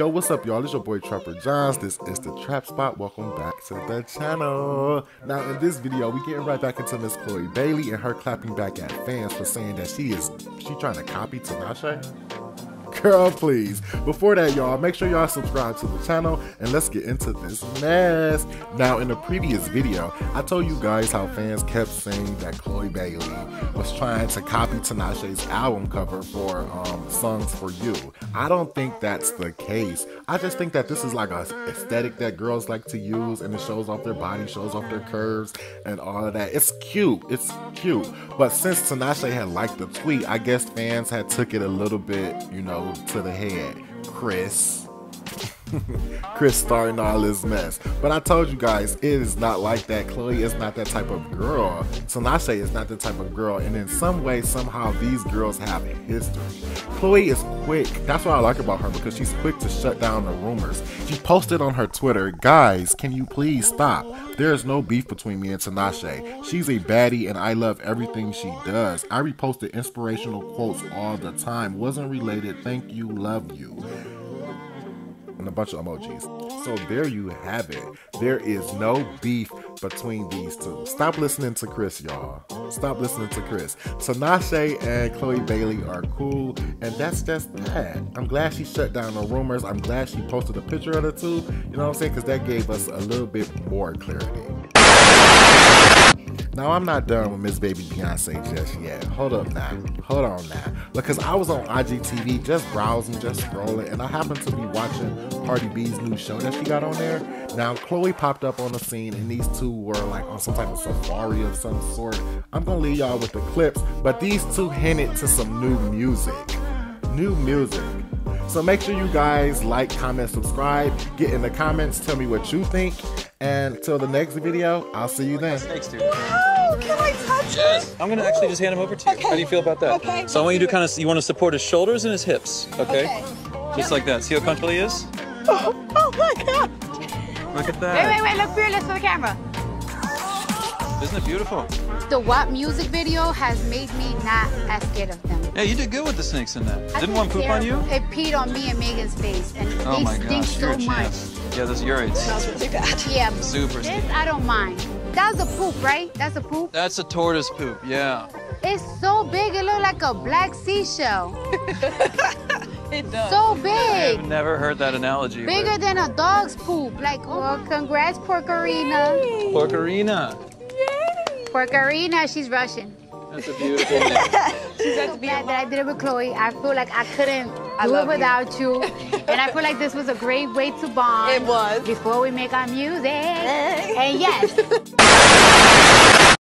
Yo, what's up, y'all? It's your boy Trapper Johns. This is the Trap Spot. Welcome back to the channel. Now, in this video, we getting right back into Miss Chloe Bailey and her clapping back at fans for saying that she is she trying to copy Tinashe. Girl, please. Before that, y'all, make sure y'all subscribe to the channel and let's get into this mess. Now, in the previous video, I told you guys how fans kept saying that Chloe Bailey was trying to copy Tinashe's album cover for um, Songs for You. I don't think that's the case. I just think that this is like a aesthetic that girls like to use and it shows off their body, shows off their curves and all of that. It's cute. It's cute. But since Tinashe had liked the tweet, I guess fans had took it a little bit, you know, to the head. Chris. Chris starting all this mess. But I told you guys, it is not like that. Chloe is not that type of girl. Tinashe is not the type of girl. And in some way, somehow, these girls have a history. Chloe is quick. That's what I like about her because she's quick to shut down the rumors. She posted on her Twitter, guys, can you please stop? There is no beef between me and Tinashe. She's a baddie and I love everything she does. I reposted inspirational quotes all the time. Wasn't related. Thank you. Love you and a bunch of emojis. So there you have it. There is no beef between these two. Stop listening to Chris, y'all. Stop listening to Chris. Tinashe and Chloe Bailey are cool, and that's just that. I'm glad she shut down the rumors. I'm glad she posted a picture of the two. You know what I'm saying? Because that gave us a little bit more clarity. Now I'm not done with Miss Baby Beyonce just yet. Hold up now. Hold on now. Because I was on IGTV just browsing, just scrolling, and I happened to be watching Cardi B's new show that she got on there. Now Chloe popped up on the scene, and these two were like on some type of safari of some sort. I'm gonna leave y'all with the clips, but these two hinted to some new music. New music. So make sure you guys like, comment, subscribe, get in the comments, tell me what you think. And until the next video, I'll see you then. Thanks, dude. Oh, can I touch Yes. it? I'm gonna actually just hand him over to you. Okay. How do you feel about that? Okay. So I want you to kind of, you want to support his shoulders and his hips, okay? Okay. Just like that. See how comfortable he is? Oh, oh my God. Look at that. Wait, that. wait, wait, look fearless for the camera. Isn't it beautiful? The WAP music video has made me not as scared of them. Yeah, you did good with the snakes in that. I Didn't think one poop on you? It peed on me and Megan's face, and Oh they my stink gosh, you're so a much. champ. Yeah, those urates. Smells really bad. Yeah, Super this stinky. I don't mind. That's a poop, right? That's a poop. That's a tortoise poop, yeah. It's so big, it look like a black seashell. It does. So big. I've never heard that analogy. Bigger than a dog's poop. Like, well, congrats, porcarina. Porcarina. Porcarina. Porcarina, she's Russian. That's a beautiful name. She's so had to be glad that I did it with Chloe. I feel like I couldn't I do it love you. without you. and I feel like this was a great way to bond. It was. Before we make our music. and yes.